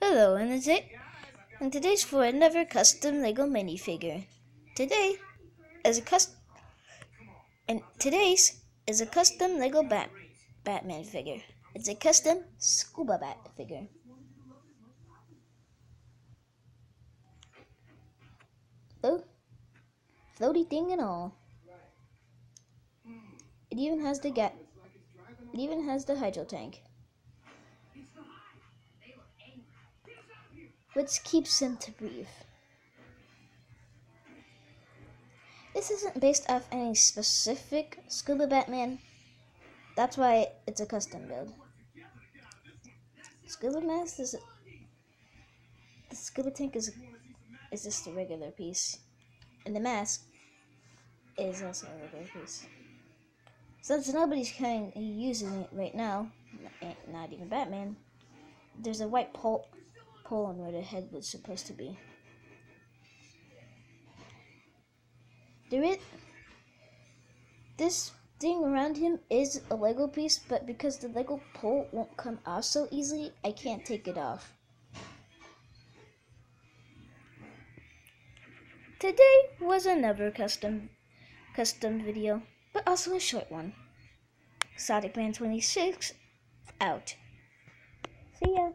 Hello, and it's it. and today's for another custom Lego minifigure. Today is a custom, and today's is a custom Lego Bat Batman figure. It's a custom scuba bat figure. Oh, floaty thing and all. It even has the gat. It even has the hydro tank. Which keeps him to breathe. This isn't based off any specific Scuba Batman. That's why it's a custom build. Scuba mask is the scuba tank is is just a regular piece, and the mask is also a regular piece. Since nobody's of using it right now, not even Batman, there's a white pulp pole on where the head was supposed to be. Do it. This thing around him is a Lego piece, but because the Lego pole won't come off so easily, I can't take it off. Today was another custom custom video, but also a short one. Sonicman26 out. See ya.